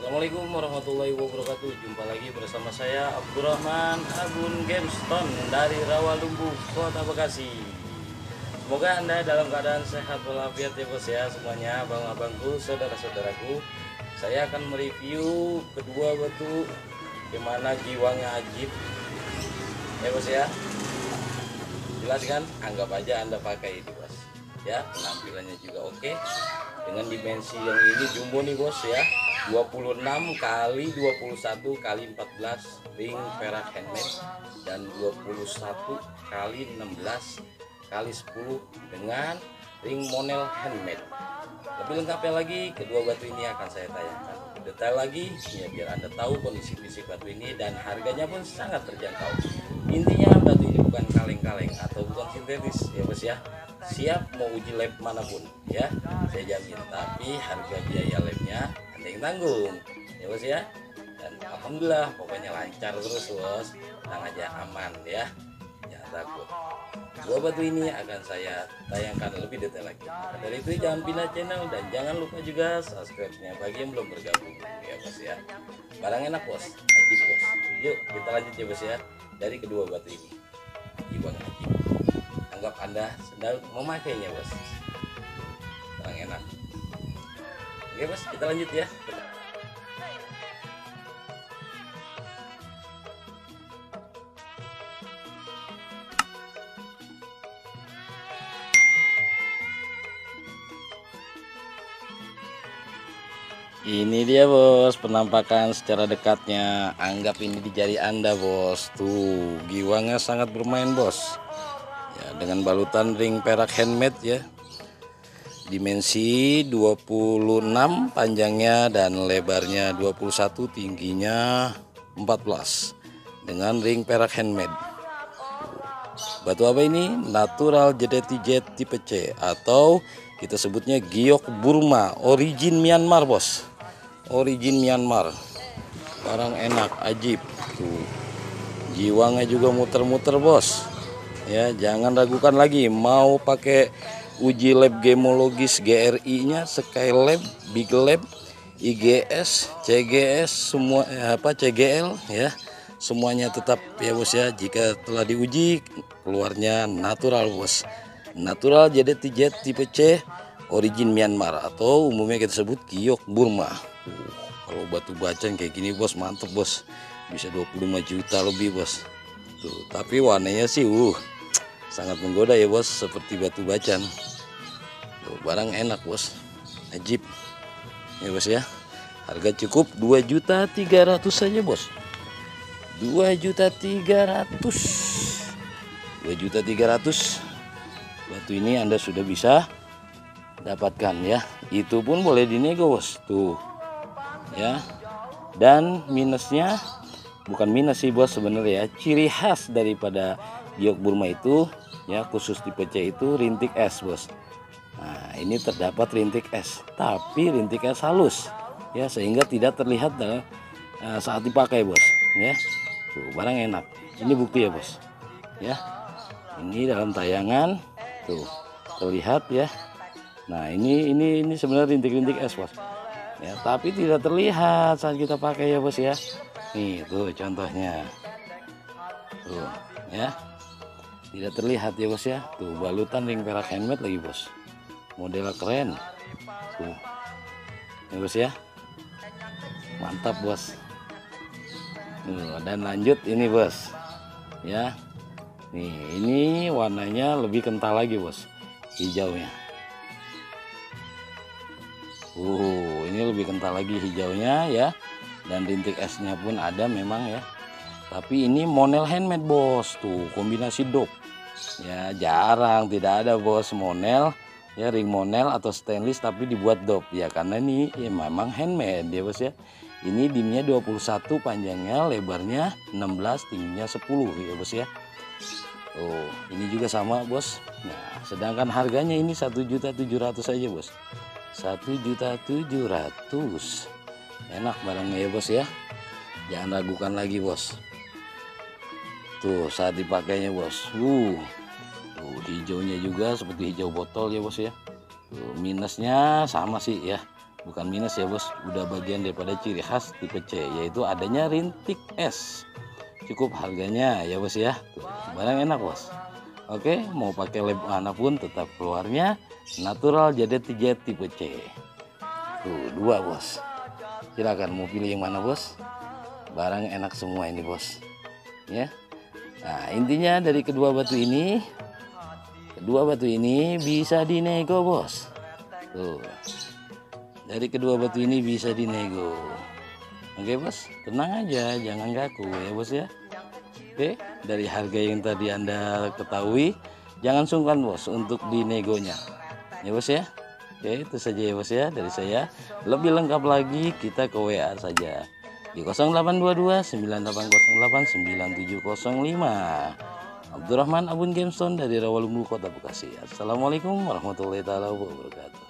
Assalamualaikum warahmatullahi wabarakatuh. Jumpa lagi bersama saya Abdurrahman Agun Gameston Dari Rawalumbu, Kota Bekasi. Semoga anda dalam keadaan sehat walafiat ya bos ya. Semuanya abang-abangku, saudara-saudaraku. Saya akan mereview kedua batu Gimana jiwanya ajib. Ya bos ya. Jelas kan? Anggap aja anda pakai ini bos. Ya penampilannya juga oke. Dengan dimensi yang ini jumbo nih bos ya 26 kali 21 kali 14 ring perak handmade dan 21 kali 16 kali 10 dengan ring monel handmade. Lebih lengkapnya lagi kedua batu ini akan saya tayangkan. Detail lagi ya biar anda tahu kondisi fisik batu ini dan harganya pun sangat terjangkau. Intinya batu ini bukan kaleng-kaleng atau bukan sintetis ya bos ya. Siap mau uji lab mana pun ya. Saya jamin tapi harga biaya labnya anda yang tanggung. Ya bos ya. Dan alhamdulillah pokoknya lancar terus bos. Tenang aja aman ya. Jangan takut. Dua batu ini akan saya tayangkan lebih detail lagi. Dari itu jangan pindah channel. Dan jangan lupa juga subscribe nya bagi yang belum bergabung. Ya bos ya. Barang enak bos. Ajib bos. Yuk kita lanjut ya bos ya. Dari kedua batu ini. Ibang ajib anggap anda sedang memakainya bos. Barang enak oke bos kita lanjut ya. Ini dia bos penampakan secara dekatnya. Anggap ini di jari anda bos. Tuh giwangnya sangat bermain bos. Ya, Dengan balutan ring perak handmade ya Dimensi 26 panjangnya dan lebarnya 21 tingginya 14 Dengan ring perak handmade. Batu apa ini? Natural Jedeti Jet tipe C Atau kita sebutnya giok Burma Origin Myanmar bos. Origin Myanmar. Barang enak ajib. Tuh. Jiwanya juga muter-muter bos. Ya jangan ragukan lagi mau pakai uji lab gemologis GRI nya Skylab Big Lab IGS CGS semua eh, apa CGL ya. Semuanya tetap ya bos ya. Jika telah diuji keluarnya natural bos. Natural jet tipe C origin Myanmar atau umumnya kita sebut giok Burma. Kalau batu bacan kayak gini bos mantep bos. Bisa 25 juta lebih bos. Tuh tapi warnanya sih uh sangat menggoda ya bos seperti batu bacan tuh barang enak bos. Ajib ya bos ya. Harga cukup 2 juta 300 saja bos. 2 juta 300 2 juta 300 batu ini anda sudah bisa dapatkan ya. Itu pun boleh dinego bos. Tuh. Ya. Dan minusnya bukan minus sih bos sebenarnya ya. Ciri khas daripada giok Burma itu ya khusus tipe C itu rintik es bos nah ini terdapat rintik es tapi rintik es halus ya sehingga tidak terlihat uh, saat dipakai bos ya. Tuh barang enak. Ini bukti ya bos ya. Ini dalam tayangan tuh terlihat ya. Nah ini ini ini sebenarnya rintik-rintik es bos ya. Tapi tidak terlihat saat kita pakai ya bos ya. Nih tuh contohnya. Tuh ya. Tidak terlihat ya bos ya. Tuh balutan ring perak handmade lagi bos model keren. Tuh. Ya bos ya. Mantap bos. Dan lanjut ini bos. Ya. Nih ini warnanya lebih kental lagi bos. Hijaunya. Uh, ini lebih kental lagi hijaunya ya. Dan rintik esnya pun ada memang ya. Tapi ini monel handmade bos. Tuh kombinasi dop. Ya jarang. Tidak ada bos monel ya ring monel atau stainless tapi dibuat dop ya karena ini ya memang handmade ya bos ya. Ini dimnya 21 panjangnya lebarnya 16 tingginya 10 ya bos ya. Oh ini juga sama bos. Nah sedangkan harganya ini 1.700 saja bos. satu juta tujuh ratus. Enak barangnya ya bos ya. Jangan ragukan lagi bos. Tuh saat dipakainya bos. Uh hijaunya juga seperti hijau botol ya bos ya. Tuh minusnya sama sih ya. Bukan minus ya bos. Udah bagian daripada ciri khas tipe C yaitu adanya rintik es. Cukup harganya ya bos ya. Tuh, barang enak bos. Oke mau pakai lem mana pun tetap keluarnya natural jadi tiga tipe C. Tuh dua bos. Silakan mau pilih yang mana bos. Barang enak semua ini bos. Ya. Nah intinya dari kedua batu ini kedua batu ini bisa dinego bos. Tuh. Dari kedua batu ini bisa dinego. Oke bos? Tenang aja jangan kaku ya bos ya. Oke dari harga yang tadi anda ketahui jangan sungkan bos untuk dinegonya. Ya bos ya? Oke itu saja ya bos ya dari saya. Lebih lengkap lagi kita ke WA saja. Di 0822 9808 9705 Abdurrahman Abun Gemstone dari Rawalumbu Kota Bekasi. Assalamualaikum warahmatullahi wabarakatuh